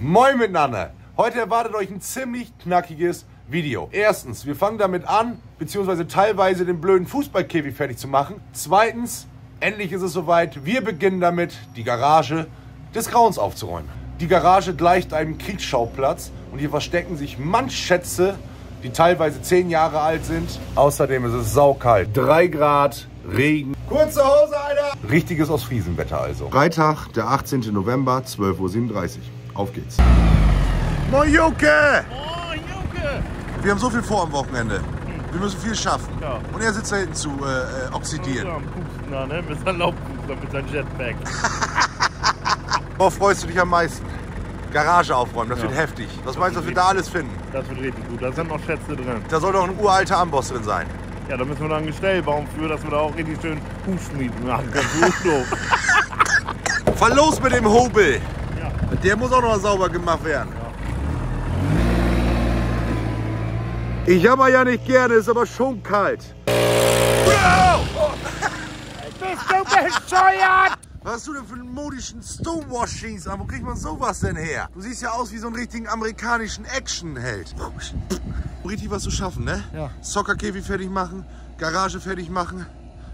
Moin miteinander! Heute erwartet euch ein ziemlich knackiges Video. Erstens, wir fangen damit an, beziehungsweise teilweise den blöden Fußballkäfig fertig zu machen. Zweitens, endlich ist es soweit, wir beginnen damit, die Garage des Grauens aufzuräumen. Die Garage gleicht einem Kriegsschauplatz und hier verstecken sich Mannschätze, die teilweise zehn Jahre alt sind. Außerdem ist es saukalt. Drei Grad, Regen. Kurze Hose, Alter! Richtiges Ostfriesenwetter also. Freitag, der 18. November, 12.37 Uhr. Auf geht's. Moin Jucke! Oh, Jucke! Wir haben so viel vor am Wochenende. Wir müssen viel schaffen. Ja. Und er sitzt da hinten zu äh, äh, oxidieren. Ja, am Pusten da, ne? Mit seinem Laubpuster, mit seinem Jetpack. Worauf freust du dich am meisten? Garage aufräumen, das Ja. wird heftig. Was Das meinst du, was wir da alles finden? Das wird richtig gut. Da sind noch Schätze drin. Da soll doch ein uralter Amboss drin sein. Ja, da müssen wir dann ein Gestell bauen für, dass wir da auch richtig schön Hufschmieden machen können. So doof. Fall los mit dem Hobel! Ja. Der muss auch noch sauber gemacht werden. Ich jammer ja nicht gerne, ist aber schon kalt. Bist du bescheuert? Was hast du denn für einen modischen Stonewashings an? Wo kriegt man sowas denn her? Du siehst ja aus wie so einen richtigen amerikanischen Actionheld. Richtig was zu schaffen, ne? Ja. Soccerkäfig fertig machen, Garage fertig machen.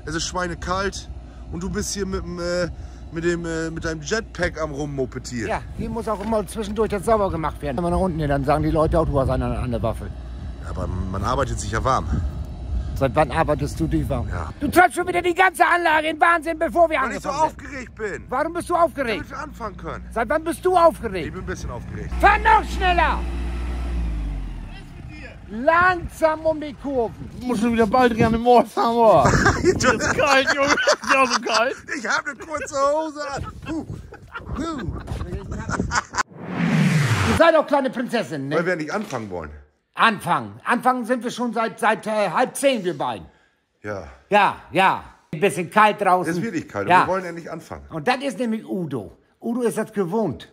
Es ist schweinekalt und du bist hier mit, dem, äh, mit, dem, äh, mit deinem Jetpack am rummopetieren. Ja, hier muss auch immer zwischendurch das sauber gemacht werden. Wenn wir nach unten gehen, dann sagen die Leute auch, du hast eine an der Waffe. Aber man arbeitet sich ja warm. Seit wann arbeitest du dich warm? Ja. Du treibst schon wieder die ganze Anlage in Wahnsinn, bevor wir Weil ich so angefangen sind. aufgeregt bin. Warum bist du Damit aufgeregt? wir anfangen können. Seit wann bist du Ich aufgeregt? bin ein bisschen aufgeregt. Fahr noch schneller! Langsam um die Kurven. Ich muss schon wieder bald gerne Mords haben, oder? Ist kalt, Junge. Ist ja so kalt. Ich habe eine kurze Hose an. Ihr seid auch kleine Prinzessinnen, Weil ne? wir nicht anfangen wollen. Anfangen. Anfangen sind wir schon seit, seit äh, halb zehn, wir beiden. Ja. Ja, ja. Ein bisschen kalt draußen. Es ist wirklich kalt. Ja. Wir wollen endlich anfangen. Und das ist nämlich Udo. Udo ist das gewohnt.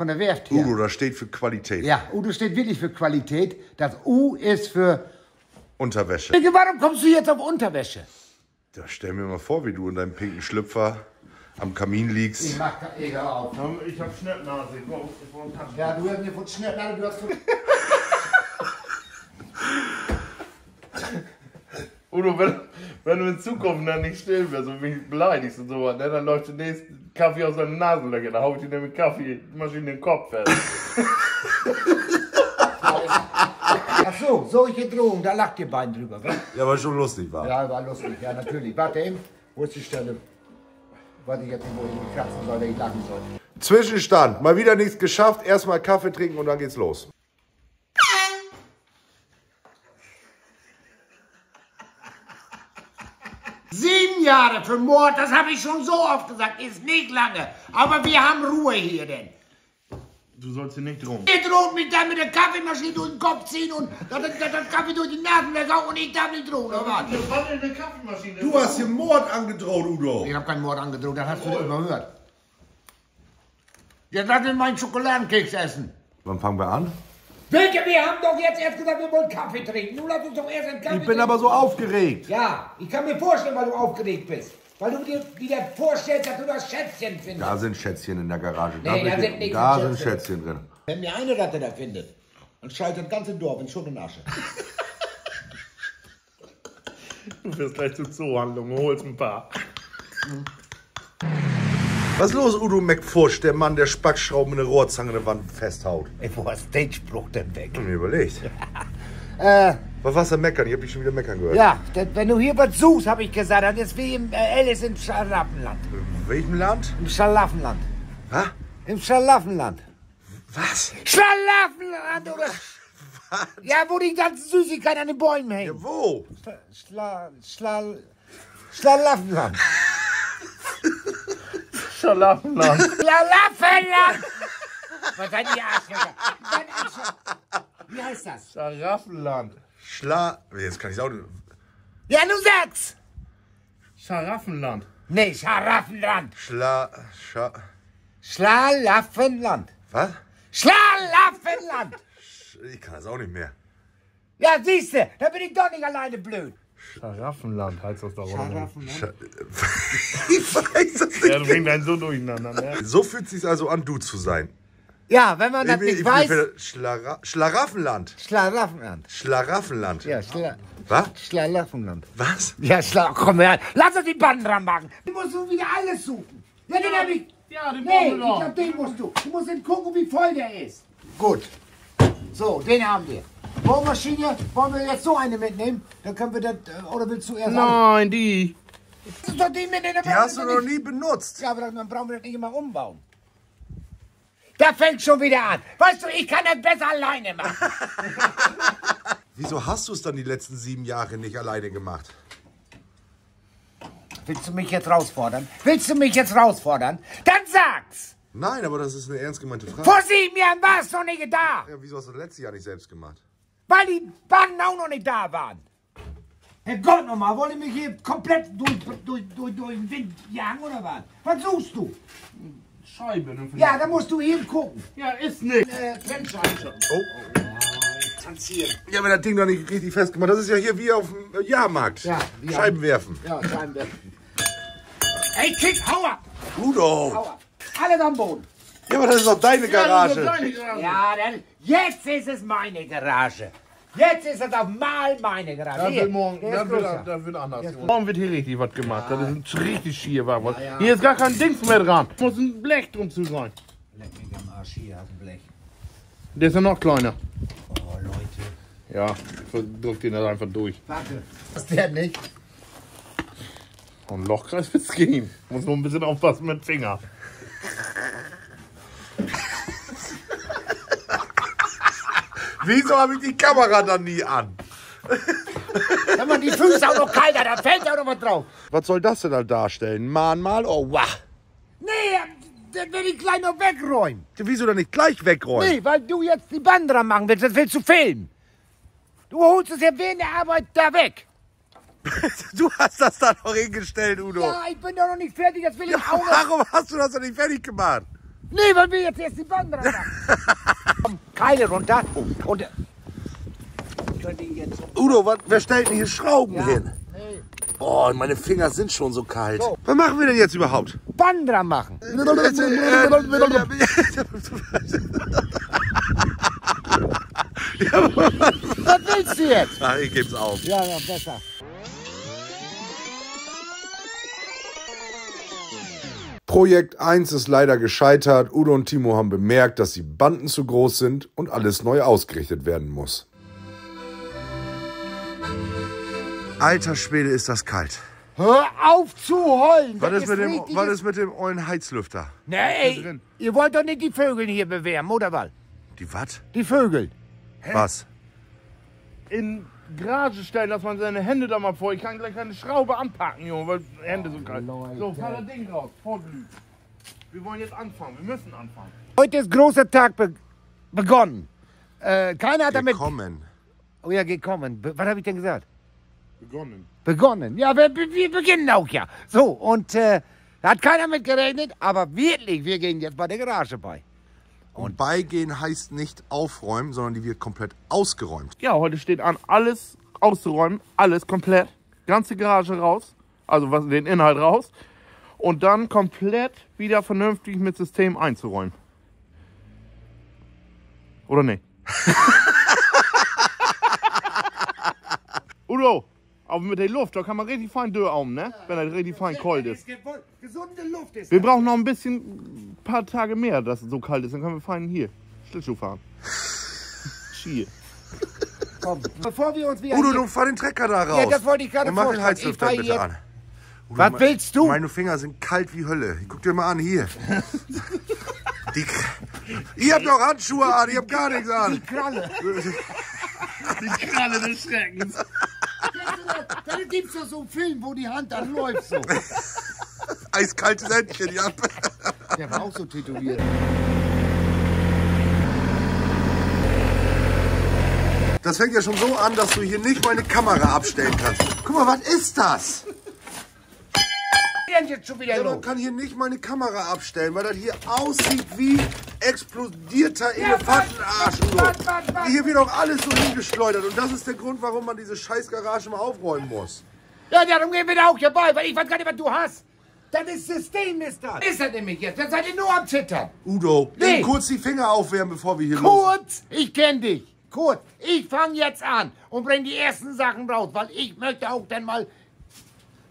Von der Werft her. Udo, das steht für Qualität. Ja, Udo steht wirklich für Qualität. Das U ist für. Unterwäsche. Warum kommst du jetzt auf Unterwäsche? Da stell mir mal vor, wie du in deinem pinken Schlüpfer am Kamin liegst. mach das egal auf. Ich hab Schnittnase. Ich brauch, ich brauch einen. Ja, du hast mir von Schnittnadel, du hast von. Udo, wenn, wenn du in Zukunft dann nicht still wirst und mich beleidigst und sowas, ne, dann läuft der nächste Kaffee aus deinen Nasenlöchern. Da hau ich dir nämlich Kaffeemaschine in den Kopf fest. Ach so, solche Drohungen, da lacht ihr beiden drüber. wa? Ja, war schon lustig, war. Ja, war lustig, ja, natürlich. Warte eben, wo ist die Stelle? Weiß ich jetzt nicht, wo ich mich kratzen soll, wenn ich lachen soll. Zwischenstand. Mal wieder nichts geschafft. Erstmal Kaffee trinken und dann geht's los. Sieben Jahre für Mord, das habe ich schon so oft gesagt, ist nicht lange. Aber wir haben Ruhe hier denn. Du sollst hier nicht drum. Ihr droht mich dann mit der Kaffeemaschine durch den Kopf ziehen und das, das, das Kaffee durch die Nasenlöcher und ich darf nicht drohen, oder was? Wir fahren in eine Kaffeemaschine. Du hast hier Mord angedroht, Udo. Ich habe keinen Mord angedroht, das hast du nicht überhört. Jetzt lass mich meinen Schokoladenkeks essen. Wann fangen wir an? Wilke, wir haben doch jetzt erst gesagt, wir wollen Kaffee trinken. Nun lass uns doch erst einen Kaffee Ich bin trinken. aber so aufgeregt. Ja, ich kann mir vorstellen, weil du aufgeregt bist. Weil du dir wieder vorstellst, dass du das Schätzchen findest. Da sind Schätzchen in der Garage. Da, Nee, da sind nichts da mit sind Schätzchen. Schätzchen drin. Wenn mir eine Ratte da findet, dann schreit das ganze Dorf in Schutt und Asche. Du wirst gleich zur Zoohandlung, holst ein paar. Was ist los, Udo McFusch, der Mann, der Spackschrauben in eine Rohrzange in der Wand festhaut? Ey, wo hast du den Spruch denn weg? Hab mir überlegt. Äh, Was war's denn meckern? Ich hab dich schon wieder meckern gehört. ja, das, wenn du hier was suchst, habe ich gesagt, das ist wie im äh, Alice im Schlaraffenland. In welchem Land? Im Schlaraffenland. Hä? Im Schlaraffenland. Was? Schlaraffenland, oder? Ja, wo die ganzen Süßigkeiten an den Bäumen Ja, hängen. wo? Schla, schla, Schlaraffenland. Schlaraffenland. Schlaraffenland! Was seid ihr Arschlöcher? Wie heißt das? Schlaraffenland. Schla... Jetzt kann ich's auch... Ja, du sag's! Schlaraffenland. Nee, Schlaraffenland. Schla... Scha... Schlaraffenland. Was? Schlaraffenland! Ich kann das auch nicht mehr. Ja, siehste, da bin ich doch nicht alleine blöd. Schlaraffenland heißt das da oder? Schlaraffenland. Scha ich weiß es Ja, nicht. du bringst einen so durcheinander, ne? So fühlt es sich also an, du zu sein. Ja, wenn man das Ich bin- nicht weiß. für Schlara Schlaraffenland. Schlaraffenland. Schlaraffenland. Ja, Schla Was? Schlaraffenland. Was? Ja, Schla komm her. Lass uns die Banden dran machen. Du musst so wieder alles suchen. Ja, den hab ich. Ja, den Nee, brauchen ich glaub, den musst du. Du musst dann gucken, wie voll der ist. Gut. So, den haben wir. Bohrmaschine, wollen wir jetzt so eine mitnehmen? Dann können wir das, äh, oder willst du erst an- Nein, die. Das ist doch die mit der Die hast du noch nie benutzt. Ja, aber dann brauchen wir das nicht immer umbauen. Da fängt schon wieder an. Weißt du, ich kann das besser alleine machen. Wieso hast du es dann die letzten sieben Jahre nicht alleine gemacht? Willst du mich jetzt rausfordern? Willst du mich jetzt rausfordern? Dann sag's! Nein, aber das ist eine ernst gemeinte Frage. Vor sieben Jahren warst du nicht da, Ja, wieso hast du das letzte Jahr nicht selbst gemacht? Weil die Banden auch noch nicht da waren. Herrgott nochmal, wollt ihr mich hier komplett durch, durch, durch, durch den Wind jagen oder was? Was suchst du? Scheibe. ne? Ja, da musst du hier gucken. Ja, ist nicht. Äh, Trennscheibe. Oh. Ja, aber das Ding doch nicht richtig festgemacht. Das ist ja hier wie auf dem äh, Jahrmarkt. Ja, wie Scheiben werfen. Ja, Scheibenwerfen. Ey, Kick, hau ab! Hau ab! Alles am Boden. Ja, aber das ist doch deine Garage. Ja, dann, jetzt ist es meine Garage. Jetzt ist es auf mal meine Garage. Das wird morgen, das ist wird, das anders. Morgen wird hier richtig was gemacht. Das ist richtig schier war was. Hier ist gar kein Dings mehr dran. Muss ein Blech drum zu sein. Leck mich am Arsch, hier auf dem Blech. Der ist ja noch kleiner. Oh, Leute. Ja, drück den da einfach durch. Warte. Was der nicht? Ein Lochkreis wird's gehen. Muss nur ein bisschen aufpassen mit Finger. Wieso habe ich die Kamera dann nie an? Wenn man die Füße auch noch kalt hat, dann fällt auch noch was drauf. Was soll das denn da darstellen? Mahnmal? Oh, wow. Nee, dann will ich gleich noch wegräumen. Wieso dann nicht gleich wegräumen? Nee, weil du jetzt die Band dran machen willst, das willst du filmen. Du holst es ja während der Arbeit da weg. Du hast das da noch hingestellt, Udo. Ja, ich bin doch noch nicht fertig, das will ich Ja, auch noch. warum hast du das denn nicht fertig gemacht? Nee, weil wir jetzt erst die Band dran machen. Komm, Keile runter. Und. Udo, was, wer stellt denn hier Schrauben Ja. hin? Nee. Oh, meine Finger sind schon so kalt. So. Was machen wir denn jetzt überhaupt? Band dran machen. Was willst du jetzt? Ach, ich geb's auf. Ja, ja, besser. Projekt 1 ist leider gescheitert. Udo und Timo haben bemerkt, dass die Banden zu groß sind und alles neu ausgerichtet werden muss. Alter Schwede, ist das kalt. Hör auf zu heulen. Was das ist, mit dem, was ist mit dem ollen Heizlüfter? Nee, ey, ihr wollt doch nicht die Vögel hier bewerben, oder was? Die was? Die Vögel. Was? In Garage stellen, dass man seine Hände da mal vor. Ich kann gleich eine Schraube anpacken, Junge, weil Hände so kalt. So, fahr das Ding raus. Vorglühen. Wir wollen jetzt anfangen. Wir müssen anfangen. Heute ist großer Tag be begonnen. Äh, keiner hat damit... Willkommen. Oh ja, gekommen. Be was habe ich denn gesagt? Begonnen. Begonnen. Ja, wir, wir beginnen auch ja. So, und äh, da hat keiner mit gerechnet, aber wirklich, wir gehen jetzt bei der Garage bei. Und beigehen heißt nicht aufräumen, sondern die wird komplett ausgeräumt. Ja, heute steht an, alles auszuräumen. Alles komplett. Ganze Garage raus. Also was, den Inhalt raus. Und dann komplett wieder vernünftig mit System einzuräumen. Oder nicht? Udo, aber mit der Luft, da kann man richtig fein durchaumen, ne? Wenn er richtig fein kalt ist. Gesunde Luft ist Wir brauchen noch ein bisschen, ein paar Tage mehr, dass es so kalt ist. Dann können wir fein hier Schlittschuh fahren. Ski. Komm, bevor wir uns wieder... Udo, du fahr den Trecker da raus. Ja, das wollte ich gerade Und mach den. Heizlüfter bitte jetzt- an. Udo, Was willst du? Meine Finger sind kalt wie Hölle. Guck dir mal an, hier. Die, ihr habt doch Handschuhe an, ich hab gar nichts an. Kralle. Die Kralle des Schreckens. Da gibt's doch so einen Film, wo die Hand dann läuft so. Eiskaltes Händchen, ja. Der war auch so tätowiert. Das fängt ja schon so an, dass du hier nicht meine Kamera abstellen kannst. Guck mal, was ist das? Jetzt schon wieder Ja, man kann hier nicht meine Kamera abstellen, weil das hier aussieht wie explodierter Ja, Elefantenarsch. was, was? Hier wird auch alles so hingeschleudert und das ist der Grund, warum man diese scheiß Garage mal aufräumen muss. Ja, darum gehen wir da auch hier bei, weil ich weiß gar nicht, was du hast. Das ist System, ist das. Ist das nämlich jetzt. Das seid ihr nur am Zittern. Udo, Nee. kurz die Finger aufwärmen, bevor wir hier los. Kurz, ich kenn dich. Kurz, ich fange jetzt an und bring die ersten Sachen raus, weil ich möchte auch dann mal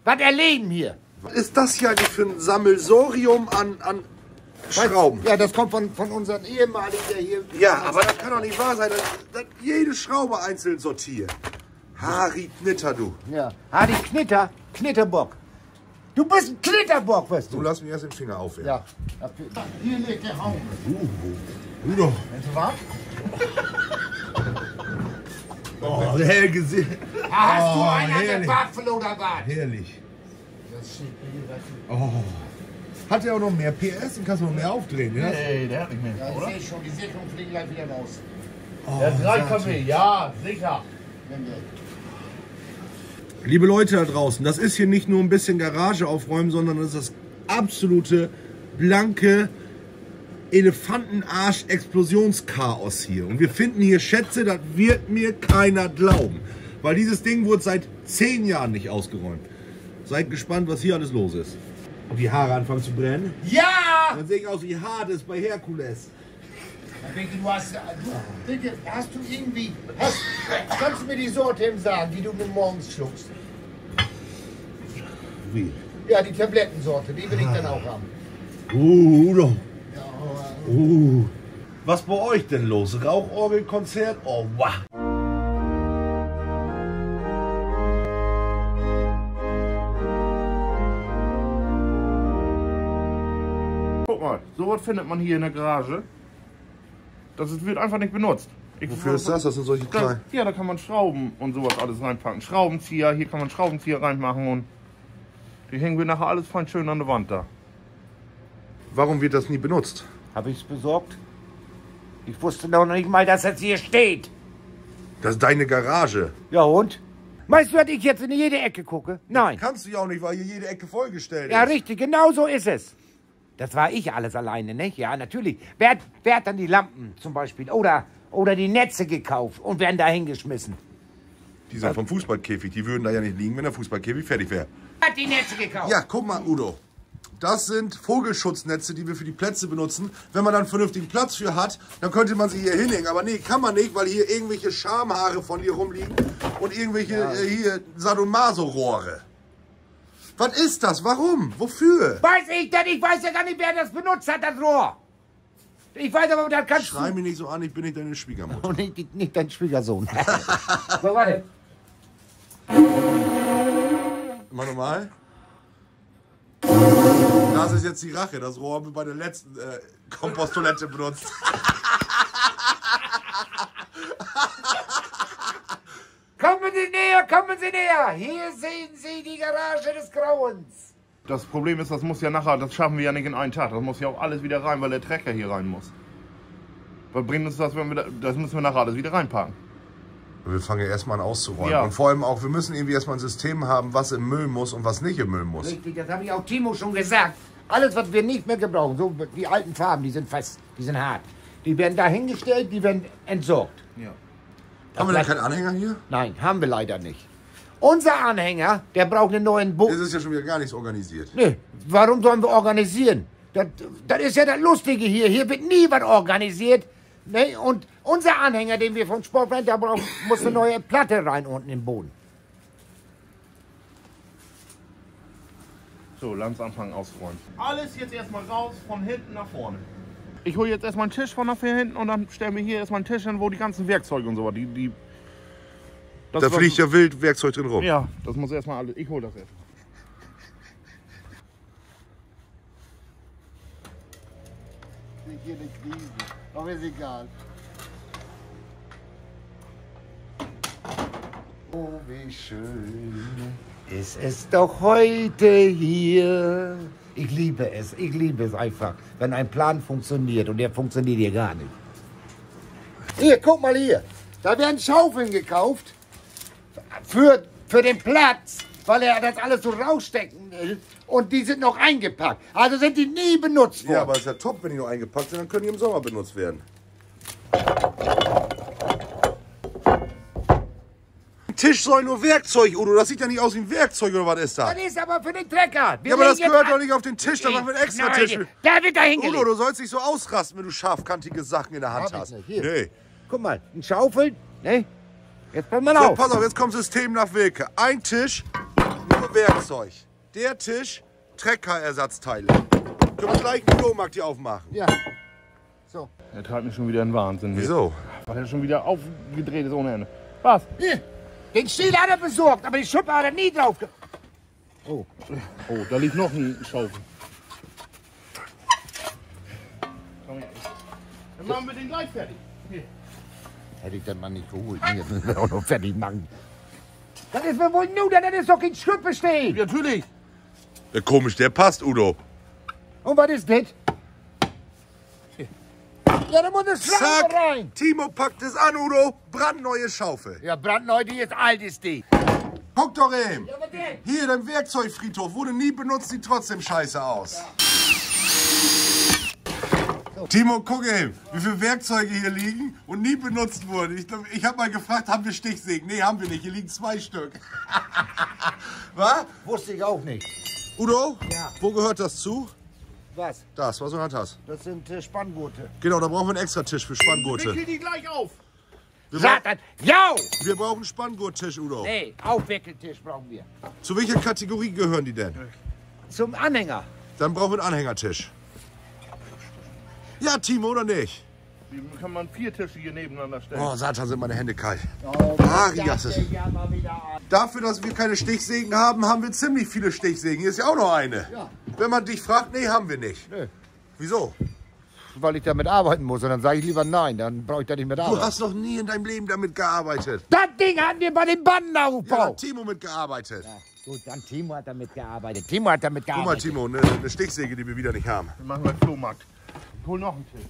was erleben hier. Was ist das hier für ein Sammelsorium an, an Schrauben? Ja, das kommt von, von unseren ehemaligen, der hier... Ja, aber das kann doch nicht wahr sein, dass, dass jede Schraube einzeln sortiert. Harry Knitter, du. Ja. Hardy Knitter, Knitterbock. Du bist ein Knitterbock, weißt Du du. lass mich erst den Finger aufwärmen. Ja. Hier liegt der Haufen. Udo. Wenn du warm? Oh, hell gesehen. Hast du Oh, einen an der herrlich. Bartfel oder was? Herrlich. Das steht mir, du. Oh. Hat er auch noch mehr PS und kannst du noch mehr aufdrehen, ja? Nee, der hat nicht mehr, Ja, ich oder? sehe schon, die Sicherung fliegt gleich wieder raus. Der hat 3 kW, ja, sicher. Liebe Leute da draußen, das ist hier nicht nur ein bisschen Garage aufräumen, sondern das ist das absolute, blanke Elefantenarsch-Explosionschaos hier. Und wir finden hier Schätze, das wird mir keiner glauben. Weil dieses Ding wurde seit zehn Jahren nicht ausgeräumt. Seid gespannt, was hier alles los ist. Und die Haare anfangen zu brennen. Ja! Dann sehe ich aus wie Hades bei Herkules. Vicky, du hast, du, Vicky, hast du irgendwie, hast, kannst du mir die Sorte sagen, die du morgens schluckst? Wie? Ja, die Tablettensorte, die will ich dann auch haben. Uh, Udo. Uh. Was bei euch denn los? Rauchorgelkonzert? Oh, wow. Mal, sowas findet man hier in der Garage. Das ist, wird einfach nicht benutzt. Ich, Wofür ist das? Das sind solche kleinen. ja, da kann man Schrauben und sowas alles reinpacken. Schraubenzieher, hier kann man Schraubenzieher reinmachen und die hängen wir nachher alles fein schön an der Wand da. Warum wird das nie benutzt? Habe ich's besorgt? Ich wusste noch nicht mal, dass das hier steht. Das ist deine Garage. Ja und? Meinst du, dass ich jetzt in jede Ecke gucke? Nein. Kannst du ja auch nicht, weil hier jede Ecke vollgestellt Ja, ist. richtig, genau so ist es. Das war ich alles alleine, nicht? Ja, natürlich. Wer, hat- wer hat dann die Lampen zum Beispiel oder, oder die Netze gekauft und werden da hingeschmissen? Die sind vom Fußballkäfig. Die würden da ja nicht liegen, wenn der Fußballkäfig fertig wäre. Hat die Netze gekauft? Ja, guck mal, Udo. Das sind Vogelschutznetze, die wir für die Plätze benutzen. Wenn man dann vernünftigen Platz für hat, dann könnte man sie hier hinlegen. Aber nee, kann man nicht, weil hier irgendwelche Schamhaare von dir rumliegen und irgendwelche äh, hier Sadomaso-Rohre. Was ist das? Warum? Wofür? Weiß ich denn? Ich weiß ja gar nicht, wer das benutzt hat, das Rohr. Ich weiß aber, das kannst Schrei mich nicht so an, ich bin nicht deine Schwiegermutter. du... Und nicht, nicht dein Schwiegersohn. so, warte. Mal normal. Das ist jetzt die Rache. Das Rohr haben wir bei der letzten äh, Komposttoilette benutzt. Kommen Sie näher, kommen Sie näher. Hier sehen Sie die Garage des Grauens. Das Problem ist, das muss ja nachher, das schaffen wir ja nicht in einen Tag. Das muss ja auch alles wieder rein, weil der Trecker hier rein muss. Was bringt uns das, wenn wir da, das müssen wir nachher alles wieder reinpacken. Wir fangen ja erstmal an auszuräumen. Ja. Und vor allem auch, wir müssen irgendwie erstmal ein System haben, was im Müll muss und was nicht im Müll muss. Richtig, das habe ich auch Timo schon gesagt. Alles, was wir nicht mehr gebrauchen, so die alten Farben, die sind fest, die sind hart. Die werden da hingestellt, die werden entsorgt. Ja. Haben wir denn keinen Anhänger hier? Nein, haben wir leider nicht. Unser Anhänger, der braucht einen neuen Es Bus. ist ja schon wieder gar nichts organisiert. Nee, warum sollen wir organisieren? Das, das ist ja das Lustige hier. Hier wird nie was organisiert. Nee, und unser Anhänger, den wir von Sportcenter brauchen, muss eine neue Platte rein unten im Boden. So, lass uns anfangen auszuräumen. Alles jetzt erstmal raus, von hinten nach vorne. Ich hole jetzt erstmal einen Tisch von nach hinten und dann stellen wir hier erstmal einen Tisch hin, wo die ganzen Werkzeuge und so was, die, die das, Da fliegt ja wild Werkzeug drin rum. Ja, das muss erstmal alles. Ich hole das erst. Hier eine Krise, aber ist egal. Oh, wie schön ist es doch heute hier. Ich liebe es, ich liebe es einfach, wenn ein Plan funktioniert und der funktioniert hier gar nicht. Hier, guck mal hier. Da werden Schaufeln gekauft für, für den Platz, weil er das alles so rausstecken will. Und die sind noch eingepackt. Also sind die nie benutzt worden. Ja, aber ist ja top, wenn die noch eingepackt sind, dann können die im Sommer benutzt werden. Tisch soll nur Werkzeug, Udo. Das sieht ja nicht aus wie ein Werkzeug, oder was ist das? Das ist aber für den Trecker. Wir Ja, aber das gehört doch nicht auf den Tisch, da machen wir einen extra Nein, Tisch. Da wird da Udo, hingelegt. du sollst nicht so ausrasten, wenn du scharfkantige Sachen in der Hand hast. Nee. Guck mal, ein Schaufel. Ne? Jetzt pass mal So, auf. pass auf, jetzt kommt System nach Wilke. Ein Tisch, nur Werkzeug. Der Tisch, Treckerersatzteile. Können wir gleich einen Flohmarkt hier aufmachen. Ja. So. Er treibt mich schon wieder in Wahnsinn. Wieso? Weil er schon wieder aufgedreht ist ohne Ende. Was? Hier. Den Stiel hat er besorgt, aber die Schuppe hat er nie drauf. ge- Oh, da liegt noch ein Schaufel. Komm her. Dann machen wir den gleich fertig. Hier. Hätte ich den Mann nicht geholt. Jetzt müssen wir auch noch fertig machen. Das ist mir wohl nur, das ist doch kein Schuppe stehen. Ja, natürlich. Ja, komisch, der passt, Udo. Und was ist das? Ja, da muss eine Schraube Zack. rein. Timo packt es an, Udo. Brandneue Schaufel. Ja, brandneu, die ist alt, ist die. Guck doch eben. Ja? Hier, dein Werkzeugfriedhof. Wurde nie benutzt, sieht trotzdem scheiße aus. Timo, guck eben, wie viele Werkzeuge hier liegen und nie benutzt wurden. Ich, ich habe mal gefragt, haben wir Stichsägen? Nee, haben wir nicht. Hier liegen zwei Stück. Was? Wusste ich auch nicht. Udo? Ja. Wo gehört das zu? Was? Das, was hat das? Das sind äh, Spanngurte. Genau, da brauchen wir einen extra Tisch für Spanngurte. Wickel die gleich auf. Wir, Satan! Ja! wir brauchen einen Spanngurttisch, Udo. Nee, Aufwickeltisch brauchen wir. Zu welcher Kategorie gehören die denn? Zum Anhänger. Dann brauchen wir einen Anhängertisch. Ja, Timo, oder nicht? Wie kann man vier Tische hier nebeneinander stellen? Oh, Satan, sind meine Hände kalt. Oh, Arias ist- ja mal wieder an. Dafür, dass wir keine Stichsägen haben, haben wir ziemlich viele Stichsägen. Hier ist ja auch noch eine. Ja. Wenn man dich fragt, nee, haben wir nicht. Nö. Wieso? Weil ich damit arbeiten muss. Und dann sage ich lieber nein, dann brauche ich da nicht mit Du arbeiten. hast noch nie in deinem Leben damit gearbeitet. Das Ding hatten wir bei dem Ja, Bandenaufbau. da hat Timo mitgearbeitet. Gut, dann Timo hat damit gearbeitet. Timo hat damit Guck mal, gearbeitet. Timo, eine, eine Stichsäge, die wir wieder nicht haben. Wir machen beim Flohmarkt. Ich hol noch einen Tisch.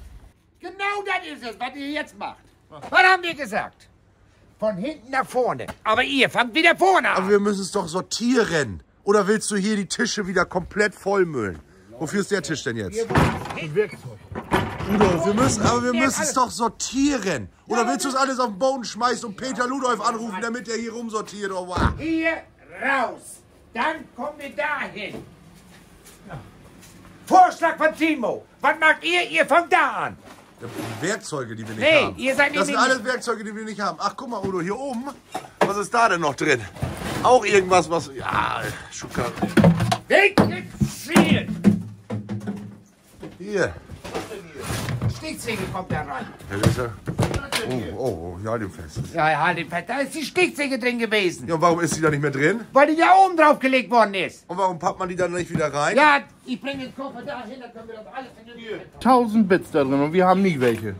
Genau das ist es, was ihr jetzt macht. Was haben wir gesagt? Von hinten nach vorne. Aber ihr fangt wieder vorne Aber an. wir müssen es doch sortieren. Oder willst du hier die Tische wieder komplett vollmüllen? Wofür ist der Tisch denn jetzt? Werkzeug. Udo, wir müssen, aber wir müssen es doch sortieren. Oder willst du es alles auf den Boden schmeißen und Peter Ludolf anrufen, damit er hier rumsortiert? Oh, wow. Hier raus. Dann kommen wir dahin. Vorschlag von Timo. Was macht ihr? Ihr fangt da an. Werkzeuge, die wir nicht Nee, haben. ihr seid das sind alles Werkzeuge, die wir nicht haben. Ach, guck mal, Udo, hier oben. Was ist da denn noch drin? Auch irgendwas, was... Ja, Schuka. Weggezielt. Hier. Stichsäge kommt da rein. Ja, ist ja... Oh, oh, oh, ja, dem fest. Ja, ja, halt fest. Da ist die Stichsäge drin gewesen. Ja, und warum ist die da nicht mehr drin? Weil die da oben drauf gelegt worden ist. Und warum packt man die dann nicht wieder rein? Ja, ich bringe den Koffer dahin, dann können wir das alles in den 1000 Bits da drin und wir haben nie welche.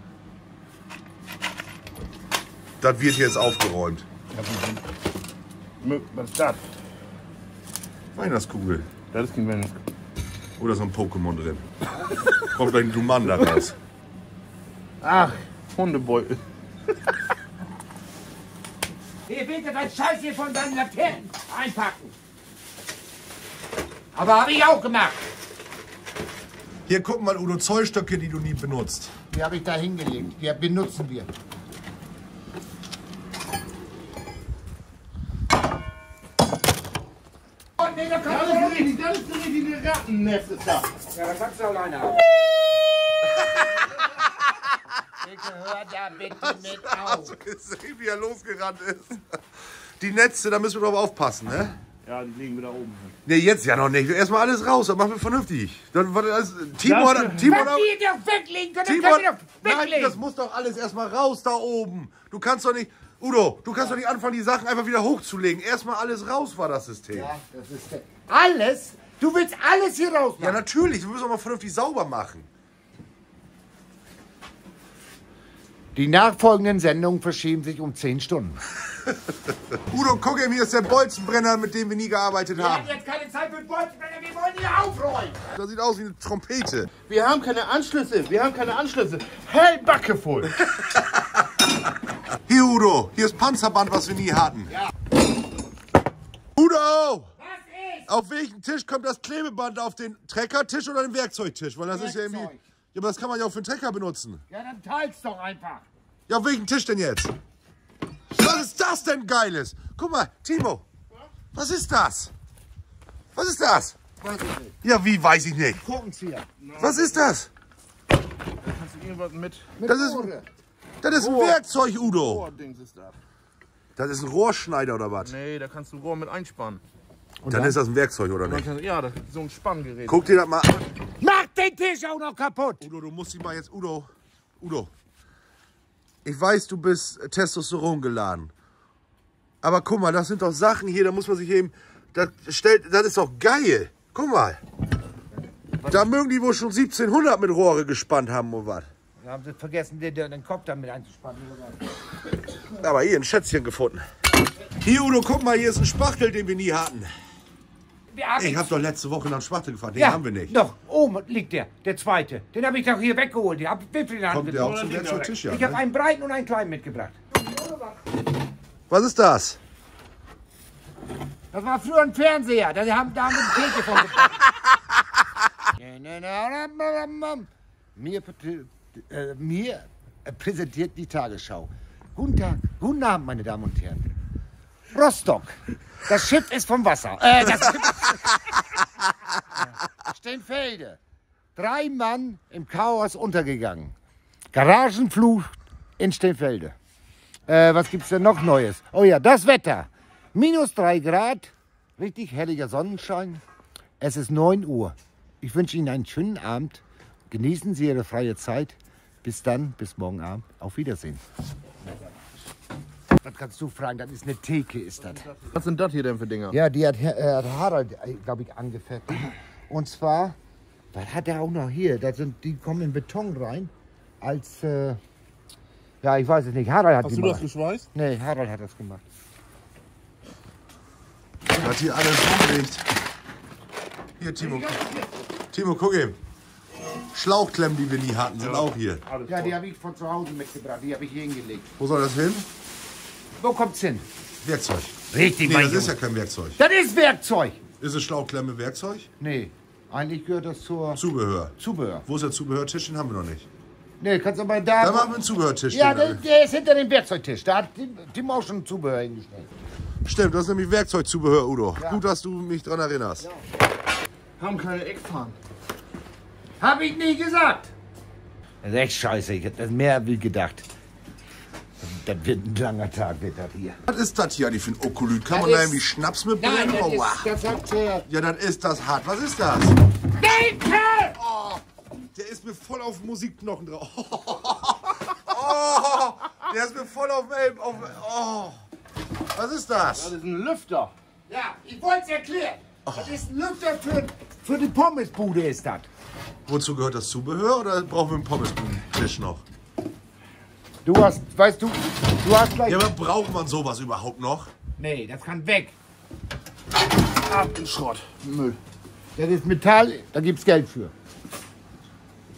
Das wird jetzt aufgeräumt. Was ist das? Weihnachtskugel. Das ist kein Mensch. Oder so ein Pokémon drin. Kommt gleich ein Dumanda raus. Ach, Hundebeutel. Hier, bitte das Scheiß hier von deinen Laternen einpacken. Aber habe ich auch gemacht. Hier, guck mal, Udo, Zollstöcke, die du nie benutzt. Die habe ich da hingelegt. Die benutzen wir. Oh, nee, da Das kannst ist du nicht. richtig- das ist ein richtiges Rattennest. Ist das. Ja, da kannst du alleine auf. Bitte hör da bitte mit auf. gesehen, wie er losgerannt ist. Die Netze, da müssen wir drauf aufpassen, ne? Ja, die legen wir da oben hin. Ne, jetzt ja noch nicht. Erstmal alles raus, dann machen wir vernünftig. Dann, war das, Timo Das- hat. Timo hat die doch weglegen können, Timo hat, nein, weglegen. das muss doch alles erstmal raus da oben. Du kannst doch nicht. Udo, du kannst doch nicht anfangen, die Sachen einfach wieder hochzulegen. Erstmal alles raus war das System. Ja, Ja, das ist der- alles? Du willst alles hier rausmachen? natürlich. Wir müssen auch mal vernünftig sauber machen. Die nachfolgenden Sendungen verschieben sich um 10 Stunden. Udo, guck eben, hier ist der Bolzenbrenner, mit dem wir nie gearbeitet Wir haben haben. jetzt keine Zeit für Bolzenbrenner, wir wollen hier aufräumen. Das sieht aus wie eine Trompete. Wir haben keine Anschlüsse. Wir haben keine Anschlüsse. Hell Backe voll. Hier, Udo, hier ist Panzerband, was wir nie hatten. Udo! Was ist? Auf welchen Tisch kommt das Klebeband? Auf den Treckertisch oder den Werkzeugtisch? Weil das ist ja irgendwie. Ja, aber das kann man ja auch für den Trecker benutzen. Ja, dann teilt's doch einfach. Ja, auf welchen Tisch denn jetzt? Was ist das denn Geiles? Guck mal, Timo. Was ist das? Was ist das? Weiß ich nicht. Ja, wie weiß ich nicht. Korkenzieher. Was ist das? Hast du irgendwas mit Mit Das ist-. Das ist ein Werkzeug, Udo. Rohrdings ist das? Das ist ein Rohrschneider oder was? Nee, da kannst du Rohr mit einspannen. Dann ist das ein Werkzeug oder dann nicht? kannst, ja, das ist so ein Spanngerät. Guck dir das mal an. Den Tisch auch noch kaputt. Udo, du musst dich mal jetzt, Udo, Udo. Ich weiß, du bist Testosteron geladen. Aber guck mal, das sind doch Sachen hier, da muss man sich eben, das, stellt, das ist doch geil. Guck mal. Da mögen die wohl schon 1700 mit Rohre gespannt haben oder was. Da haben sie vergessen, den, den Kopf damit einzuspannen. Aber hier ein Schätzchen gefunden. Hier, Udo, guck mal, hier ist ein Spachtel, den wir nie hatten. Wir haben Ich ihn- hab doch letzte Woche nach Spachtel gefahren, den ja, haben wir nicht. Doch, oben liegt der, der zweite. Den habe ich doch hier weggeholt. Ich habe Wipfel in der Hand Kommt der auch zum Werkzeugtisch, ja? Ich habe Ne? einen breiten und einen kleinen mitgebracht. Was ist das? Das war früher ein Fernseher. Da haben, da haben wir die Theke von gebracht. mir, äh, mir präsentiert die Tagesschau. Guten Tag, guten Abend, meine Damen und Herren. Rostock. Das Schiff ist vom Wasser. Äh, das Schiff Steinfelde. Drei Mann im Chaos untergegangen. Garagenflucht in Steinfelde. Äh, was gibt's denn noch Neues? Oh ja, das Wetter. Minus drei Grad, richtig herrlicher Sonnenschein. Es ist 9 Uhr. Ich wünsche Ihnen einen schönen Abend. Genießen Sie Ihre freie Zeit. Bis dann, bis morgen Abend. Auf Wiedersehen. Das kannst du fragen, das ist eine Theke, ist das. Was sind das hier denn für Dinger? Ja, die hat, äh, hat Harald, glaube ich, angefertigt. Und zwar, was hat er auch noch hier? Das sind, die kommen in Beton rein. Als, äh, ja, ich weiß es nicht. Harald hat Hast die du das gemacht. geschweißt? Nee, Harald hat das gemacht. Was hier alles rumliegt. Hier, Timo. Timo, guck eben. Schlauchklemmen, die wir nie hatten, sind auch hier. Ja, die habe ich von zu Hause mitgebracht. Die habe ich hier hingelegt. Wo soll das hin? Wo kommt's hin? Werkzeug. Richtig, Nee, mein das ist ja Junge. kein Werkzeug. Das ist Werkzeug. Ist es Schlauchklemme Werkzeug? Nee, eigentlich gehört das zur Zubehör. Zubehör. Wo ist der Zubehörtisch? Den haben wir noch nicht. Nee, kannst du mal da. Da machen wir einen Zubehörtisch. ja, hin. der, der ist hinter dem Werkzeugtisch. Da hat Tim, auch schon Zubehör hingestellt. Stimmt, das ist nämlich Werkzeugzubehör, Udo. Gut, dass du mich dran erinnerst. Haben keine Eckfahren. Hab ich nie gesagt. Das ist echt scheiße. Ich hab das mehr wie gedacht. Das wird ein langer Tag, wird das hier. Was ist das hier eigentlich für ein Okolyt? Kann Das man da irgendwie Schnaps mitbringen? das, Aua. ist, das hat. Äh, Ja, das ist das hart. Was ist das? Denke! Oh, der ist mir voll auf den Musikknochen drauf. Oh, der ist mir voll auf, auf oh. Was ist das? Das ist ein Lüfter. Ja, ich wollte es erklären. Das ist ein Lüfter für, für die Pommesbude, ist das. Wozu gehört das Zubehör oder brauchen wir einen Pommestisch noch? Du hast, weißt du, du hast gleich. Ja, aber braucht man sowas überhaupt noch? Nee, das kann weg. Ab in Schrott. Müll. Das ist Metall, da gibt's Geld für.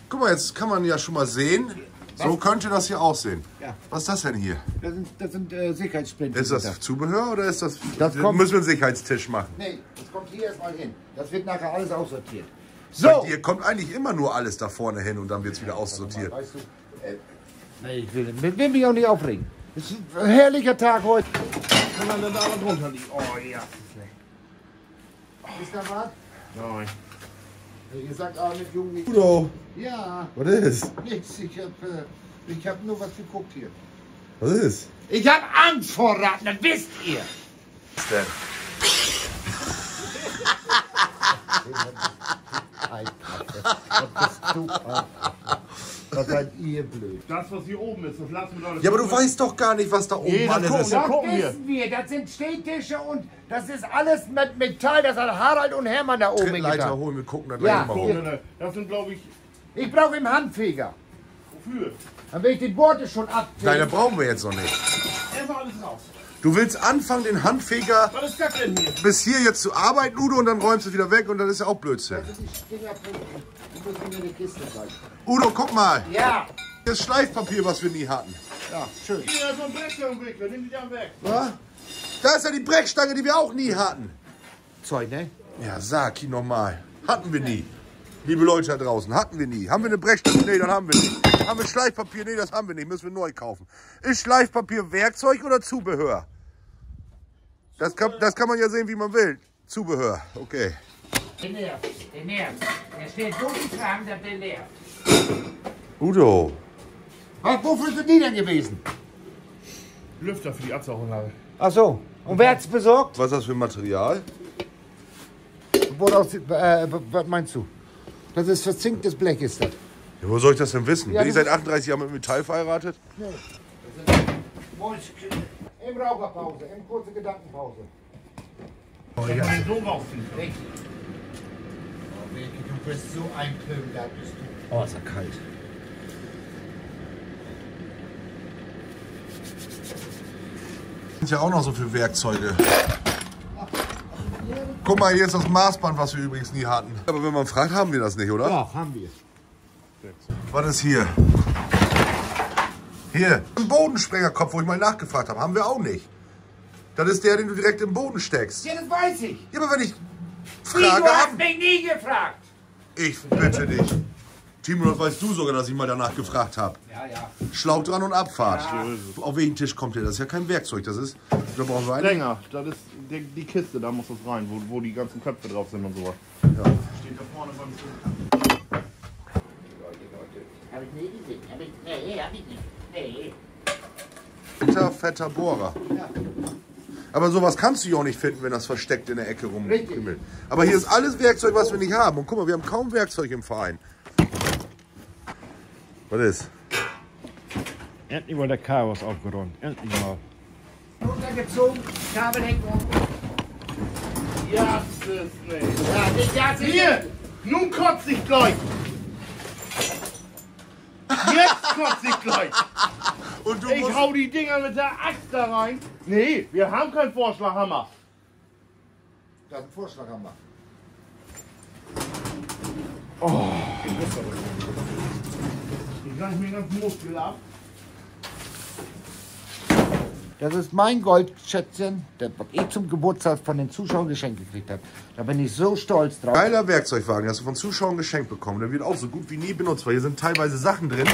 Guck mal, jetzt kann man ja schon mal sehen. So könnte das hier aussehen. Ja. Was ist das denn hier? Das sind, das sind äh, Sicherheitssplinter. Ist das Zubehör oder ist das. Das kommt- müssen wir einen Sicherheitstisch machen. Nee, das kommt hier erstmal hin. Das wird nachher alles aussortiert. Bei So! dir kommt eigentlich immer nur alles da vorne hin und dann wird es wieder aussortiert. Weißt du, äh, nee, ich will, will, mich auch nicht aufregen. Es ist ein herrlicher Tag heute. Kann man denn da was drunter liegen? Oh ja. Ist da was? Nein. Ihr sagt auch mit Jungen nicht. Udo, Ja, was ist? nichts. Ich hab, äh, ich hab nur was geguckt hier. Was ist? Ich hab Angst vor Ratten, das wisst ihr. Was denn? Was bist du? Was seid ihr blöd? Das, was hier oben ist, das lassen wir doch. Ja, aber du weißt doch gar nicht, was da oben Jeder alles ist. ja. Das gucken wir. wissen wir. Das sind Stehtische und das ist alles mit Metall. Das hat Harald und Hermann da oben Trittleiter getan. holen, wir gucken da Ja. gleich mal hoch. Das sind, glaube ich, Ich brauche einen Handfeger. wofür? Dann will ich die Borte schon Nein, das abfegen. brauchen wir jetzt noch nicht. Einfach alles raus. Du willst anfangen, den Handfeger Was ist das denn hier? bis hier jetzt zu arbeiten, Udo, und dann räumst du es wieder weg und das ist ja auch Blödsinn. Das sind die Fingerpunkte. Ich muss in eine Kiste rein. Udo, guck mal. Ja. Das Schleifpapier, was wir nie hatten. Ja, schön. Hier ist so ein Brechstangenwickler, nimm die da weg. Was? Da ist ja die Brechstange, die wir auch nie hatten. Zeug, ne? Ja, sag ihn nochmal. Hatten wir nie. liebe Leute da draußen. Hatten wir nie. Haben wir eine Brechstange? Nee, dann haben wir nicht. Haben wir Schleifpapier? Nee, das haben wir nicht. Müssen wir neu kaufen. Ist Schleifpapier Werkzeug oder Zubehör? Das kann, das kann man ja sehen, wie man will. Zubehör, okay. Der nervt, der nervt. Der stellt so die Fragen, dass der nervt. Udo. Was, wofür sind die denn gewesen? Lüfter für die Absauganlage. Ach so. Und wer hat's besorgt? Was ist das für Material? Woraus, äh, was meinst du? Das ist verzinktes Blech, ist das. Ja, wo soll ich das denn wissen? Ja, Bin ich das seit 38 Jahren mit Metall verheiratet? Im Raucherpause, in kurze Gedankenpause. Oh, ja. Kann man so rausziehen. Richtig. Oh, Wilke, du bist so ein Klöger, bist du. Oh, ist ja kalt. sind ja auch noch so viele Werkzeuge. Guck mal, hier ist das Maßband, was wir übrigens nie hatten. Aber wenn man fragt, haben wir das nicht, oder? Doch, haben wir. Was ist hier? Hier, ein Bodensprengerkopf, wo ich mal nachgefragt habe. Haben wir auch nicht. Das ist der, den du direkt im Boden steckst. Ja, das weiß ich. Ja, aber wenn ich Wie, frage, du hast haben... mich nie gefragt. Ich bitte dich. Timo, das weißt du sogar, dass ich mal danach gefragt habe. Ja, ja. Schlauch dran und Abfahrt. Auf welchen Tisch kommt der? Das ist ja kein Werkzeug, das ist... Da brauchen wir einen. Länger. Das ist die, die Kiste, da muss das rein, wo, wo die ganzen Köpfe drauf sind und sowas. Ja. Steht da vorne beim Hab ich nie gesehen. Hab ich, nee, hab ich nicht. Nee. Fetter, fetter Bohrer. Ja. Aber sowas kannst du ja auch nicht finden, wenn das versteckt in der Ecke rumkümmelt. Aber hier ist alles Werkzeug, was wir nicht haben. Und guck mal, wir haben kaum Werkzeug im Verein. Was ist? Endlich mal der Chaos aufgeräumt. Endlich mal. Runtergezogen, Kabel hängt rum. Ja, das ist nicht. Ja, nicht das ist Hier! Nun kotzt ich gleich! Jetzt kotzt ich gleich! Und du Ich hau die Dinger mit der Axt da rein. Nee, wir haben keinen Vorschlaghammer. Das ist ein Vorschlaghammer. Ich gleich mir den ganzen Muskel ab. Das ist mein Goldschätzchen, das ich zum Geburtstag von den Zuschauern geschenkt gekriegt habe. Da bin ich so stolz drauf. Geiler Werkzeugwagen, hast du von Zuschauern geschenkt bekommen. Der wird auch so gut wie nie benutzt, weil hier sind teilweise Sachen drin,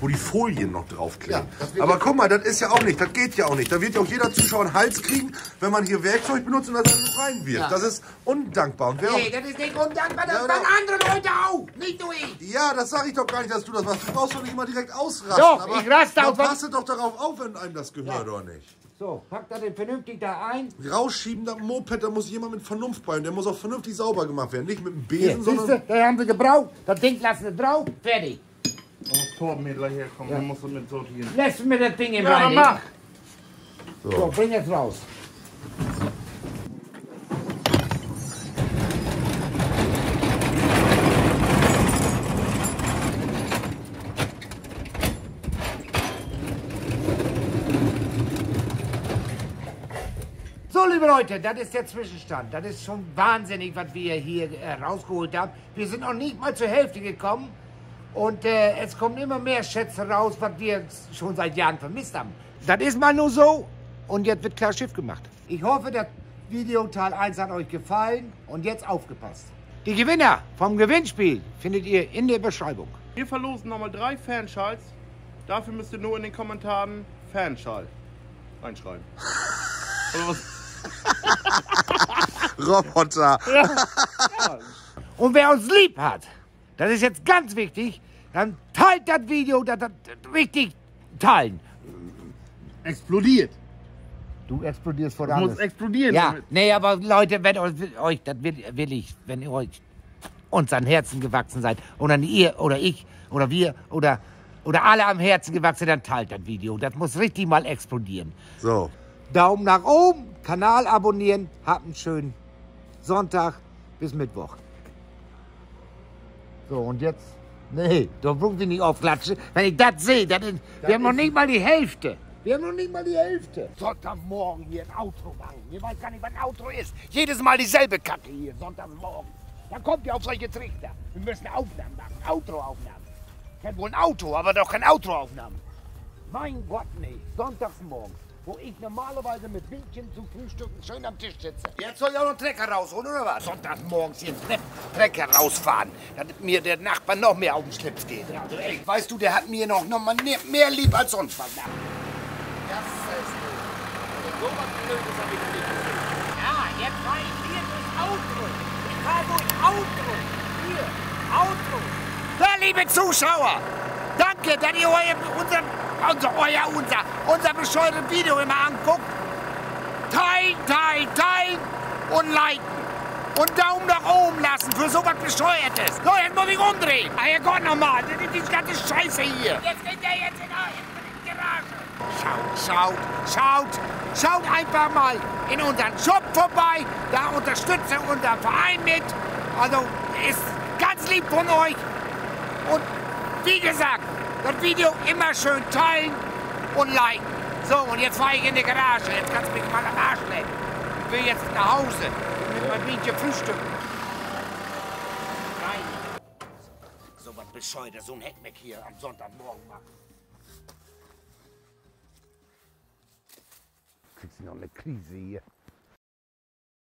wo die Folien noch draufkleben. Ja, Aber ja- guck mal, das ist ja auch nicht, das geht ja auch nicht. Da wird ja auch jeder Zuschauer einen Hals kriegen, wenn man hier Werkzeug benutzt und das dann so rein wird. Ja. Das ist undankbar. Und wer auch, Nee, das ist nicht undankbar, das Ja, machen andere Leute auch, nicht nur ich. ja, das sage ich doch gar nicht, dass du das machst. Du brauchst doch nicht immer direkt ausrasten. Doch, aber ich raste was- passt doch darauf auf, wenn einem das gehört, oder nicht? So, pack da den vernünftig da ein. Rausschieben, das Moped, da muss jemand mit Vernunft bei. Und der muss auch vernünftig sauber gemacht werden. Nicht mit einem Hier, Besen, siehst sondern... du, da haben sie gebraucht. Das Ding lassen sie drauf, fertig. Da muss gleich herkommen, dann musst du mit sortieren. Lässt mir das Ding im Ja, Reinigen. mach! So, bring jetzt raus. So, liebe Leute, das ist der Zwischenstand. Das ist schon wahnsinnig, was wir hier äh, rausgeholt haben. Wir sind noch nicht mal zur Hälfte gekommen. Und äh, es kommen immer mehr Schätze raus, was wir schon seit Jahren vermisst haben. Das ist mal nur so. Und jetzt wird klar Schiff gemacht. Ich hoffe, das Video Teil 1 hat euch gefallen. Und jetzt aufgepasst. Die Gewinner vom Gewinnspiel findet ihr in der Beschreibung. Wir verlosen nochmal drei Fanschals. Dafür müsst ihr nur in den Kommentaren Fanschal reinschreiben. Oder was? Roboter. Und wer uns lieb hat, das ist jetzt ganz wichtig, dann teilt das Video, das, das, das richtig teilen. Explodiert. Du explodierst vor Das muss explodieren. Ja, damit. nee, aber Leute, wenn euch, euch das will, will ich, wenn ihr euch uns an Herzen gewachsen seid und an ihr oder ich oder wir oder, oder alle am Herzen gewachsen, dann teilt das Video. Das muss richtig mal explodieren. So. Daumen nach oben, Kanal abonnieren, habt einen schönen Sonntag bis Mittwoch. So, und jetzt? Nee, da braucht ihr nicht aufklatschen. Wenn ich das sehe, dann ist, wir haben noch nicht mal die Hälfte. Wir haben noch nicht mal die Hälfte. Sonntagmorgen hier ein Auto machen. Ihr weiß gar nicht, was ein Auto ist. Jedes Mal dieselbe Kacke hier, Sonntagmorgen. Dann kommt ihr auf solche Trichter. Wir müssen Aufnahmen machen, Autoaufnahmen. Kennt wohl ein Auto, aber doch kein Autoaufnahmen. Mein Gott, nee. Sonntagsmorgen. Wo ich normalerweise mit Bienchen zum Frühstücken schön am Tisch sitze. Jetzt soll ich auch noch Trecker rausholen, oder was? Sonntagmorgens hier einen Trecker rausfahren, damit mir der Nachbar noch mehr auf den Schlips geht. Also echt, weißt du, der hat mir noch, noch mal mehr, mehr lieb als sonst was. Das ist so was Blödes hab ich nicht gesehen. Ja, jetzt fahr ich hier durchs Auto. Ich fahr durch Auto. Hier, Auto. Ja, liebe Zuschauer, danke, dass ihr euer, unser, unser, euer, unser, unser bescheuertes Video immer anguckt. Teilen, teilen, teilen und liken. Und Daumen nach oben lassen für sowas Bescheuertes. So, jetzt muss ich umdrehen. Ah, ja Gott nochmal, das ist die ganze Scheiße hier. Jetzt geht der jetzt in die Garage. Schaut, schaut, schaut, schaut einfach mal in unseren Shop vorbei. Da unterstützt ihr unseren Verein mit. Also ist ganz lieb von euch. Und wie gesagt, das Video immer schön teilen und liken. So, und jetzt fahre ich in die Garage. Jetzt kannst du mich mal am Arsch lecken. Ich will jetzt nach Hause mit meinem Bienchen frühstücken. Nein. So was bescheuert, so ein Heckmeck hier am Sonntagmorgen machen. Kriegst du noch eine Krise hier?